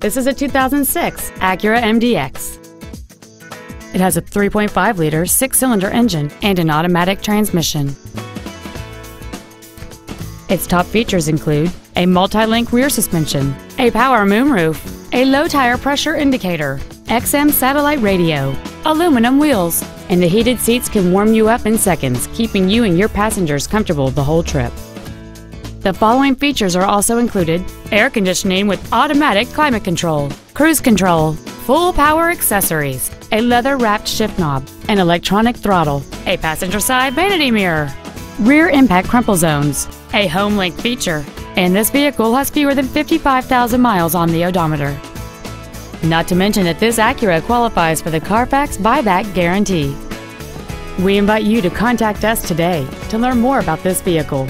This is a 2006 Acura MDX. It has a 3.5-liter six-cylinder engine and an automatic transmission. Its top features include a multi-link rear suspension, a power moonroof, a low tire pressure indicator, XM satellite radio, aluminum wheels, and the heated seats can warm you up in seconds, keeping you and your passengers comfortable the whole trip. The following features are also included air conditioning with automatic climate control, cruise control, full power accessories, a leather wrapped shift knob, an electronic throttle, a passenger side vanity mirror, rear impact crumple zones, a HomeLink feature, and this vehicle has fewer than 55,000 miles on the odometer. Not to mention that this Acura qualifies for the Carfax buyback guarantee. We invite you to contact us today to learn more about this vehicle.